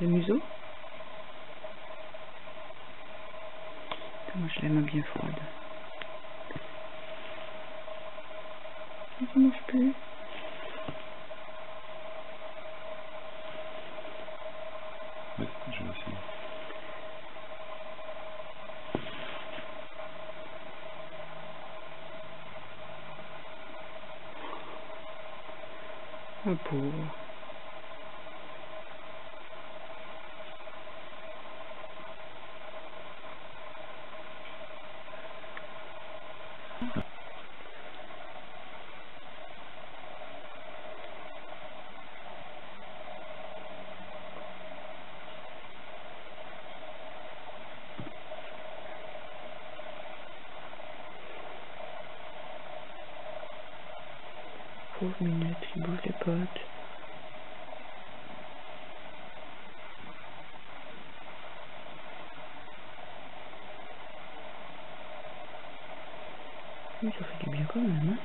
le museau. Moi je l'aime bien froide. Ne marche plus. Ouais, je vais essayer. Un pauvre. Pauvre minute, il bouge les potes. Nasıl gibi yakın ama.